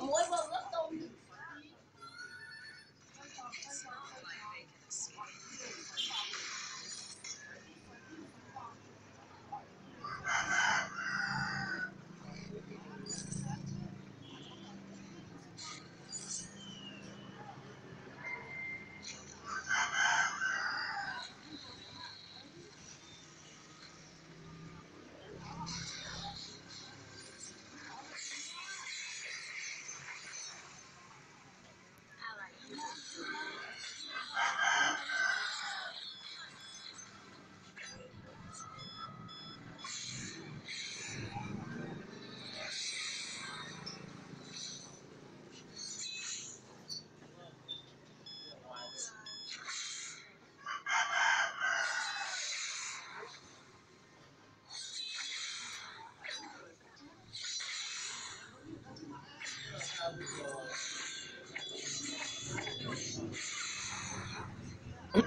amor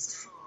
almost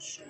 是。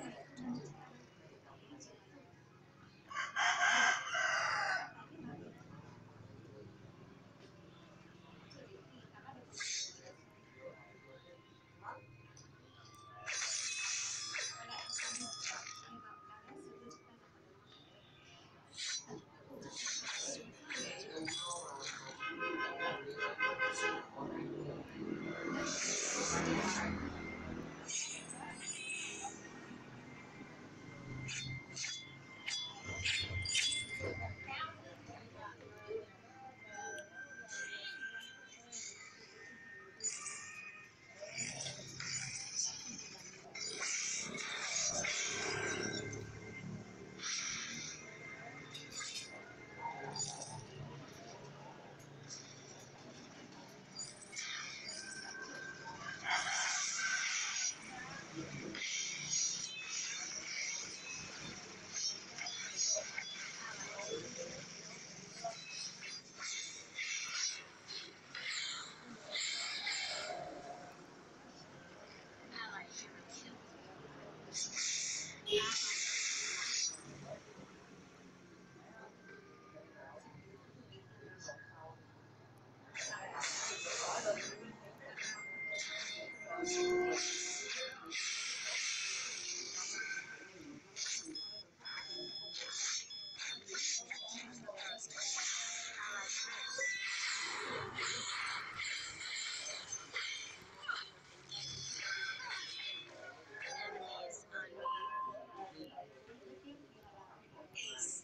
peace.